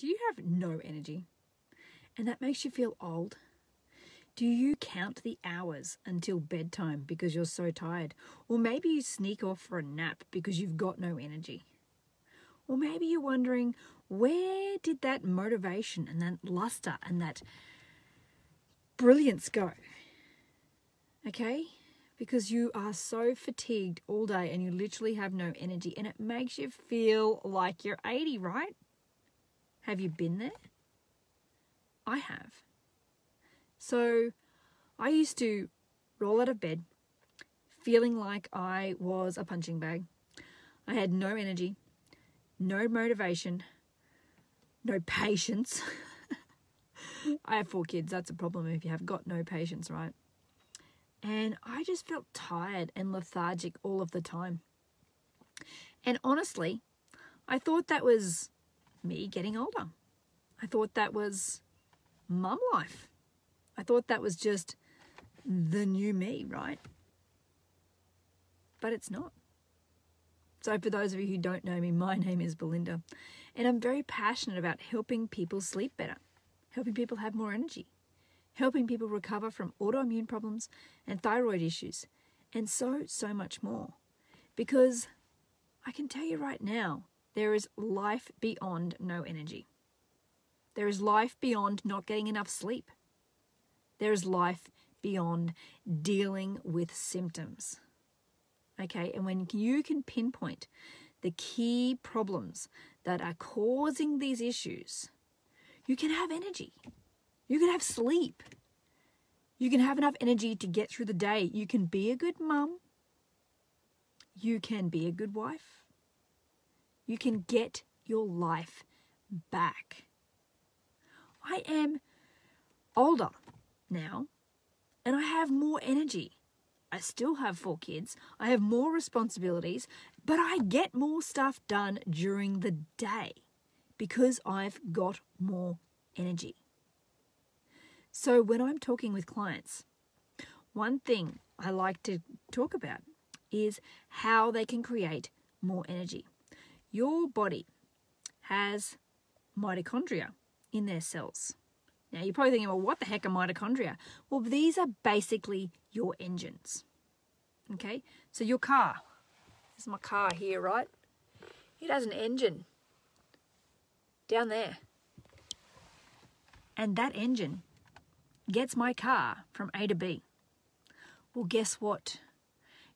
Do you have no energy? And that makes you feel old? Do you count the hours until bedtime because you're so tired? Or maybe you sneak off for a nap because you've got no energy? Or maybe you're wondering, where did that motivation and that luster and that brilliance go? Okay? Because you are so fatigued all day and you literally have no energy and it makes you feel like you're 80, right? Have you been there? I have. So I used to roll out of bed feeling like I was a punching bag. I had no energy, no motivation, no patience. I have four kids. That's a problem if you have got no patience, right? And I just felt tired and lethargic all of the time. And honestly, I thought that was me getting older. I thought that was mum life. I thought that was just the new me, right? But it's not. So, for those of you who don't know me, my name is Belinda, and I'm very passionate about helping people sleep better, helping people have more energy, helping people recover from autoimmune problems and thyroid issues, and so, so much more. Because I can tell you right now, there is life beyond no energy. There is life beyond not getting enough sleep. There is life beyond dealing with symptoms. Okay, and when you can pinpoint the key problems that are causing these issues, you can have energy. You can have sleep. You can have enough energy to get through the day. You can be a good mum. You can be a good wife. You can get your life back. I am older now and I have more energy. I still have four kids, I have more responsibilities, but I get more stuff done during the day because I've got more energy. So when I'm talking with clients, one thing I like to talk about is how they can create more energy. Your body has mitochondria in their cells. Now you're probably thinking, well, what the heck are mitochondria? Well, these are basically your engines. Okay, so your car, this is my car here, right? It has an engine down there. And that engine gets my car from A to B. Well, guess what?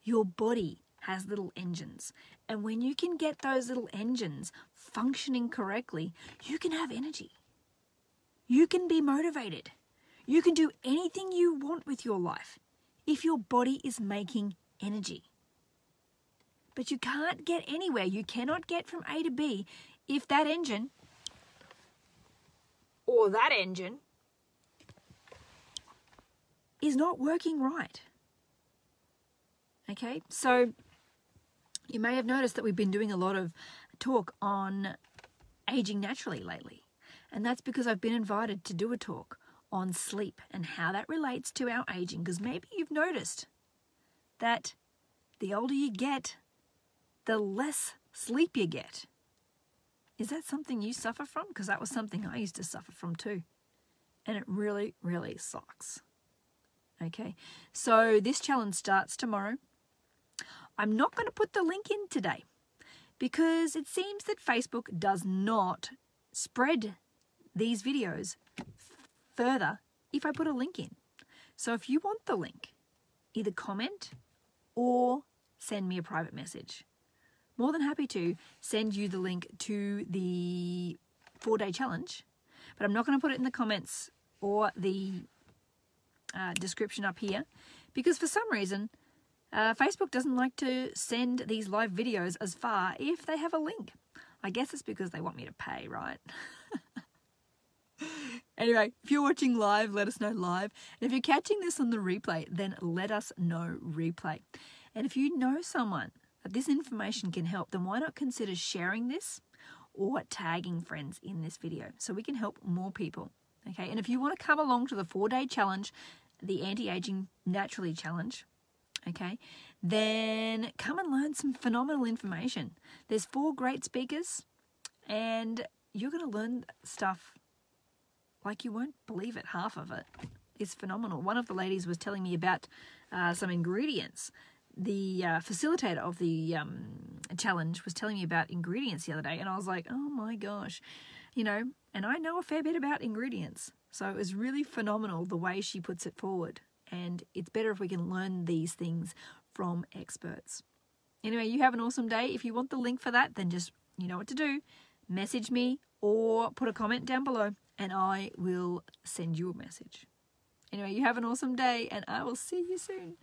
Your body has little engines. And when you can get those little engines functioning correctly, you can have energy. You can be motivated. You can do anything you want with your life if your body is making energy. But you can't get anywhere. You cannot get from A to B if that engine or that engine is not working right. Okay, so you may have noticed that we've been doing a lot of talk on aging naturally lately. And that's because I've been invited to do a talk on sleep and how that relates to our aging. Because maybe you've noticed that the older you get, the less sleep you get. Is that something you suffer from? Because that was something I used to suffer from too. And it really, really sucks. Okay, so this challenge starts tomorrow. I'm not going to put the link in today because it seems that Facebook does not spread these videos further if I put a link in. So if you want the link, either comment or send me a private message. More than happy to send you the link to the four day challenge, but I'm not going to put it in the comments or the uh, description up here because for some reason uh, Facebook doesn't like to send these live videos as far if they have a link. I guess it's because they want me to pay, right? Anyway, if you're watching live, let us know live. And if you're catching this on the replay, then let us know replay. And if you know someone that this information can help, then why not consider sharing this or tagging friends in this video so we can help more people. Okay, and if you want to come along to the four day challenge, the anti aging naturally challenge, okay, then come and learn some phenomenal information. There's four great speakers, and you're going to learn stuff like you won't believe it. Half of it is phenomenal. One of the ladies was telling me about uh, some ingredients. The uh, facilitator of the um, challenge was telling me about ingredients the other day, and I was like, oh my gosh, you know, and I know a fair bit about ingredients. So it was really phenomenal the way she puts it forward. And it's better if we can learn these things from experts. Anyway, you have an awesome day. If you want the link for that, then just, you know what to do. Message me or put a comment down below and I will send you a message. Anyway, you have an awesome day and I will see you soon.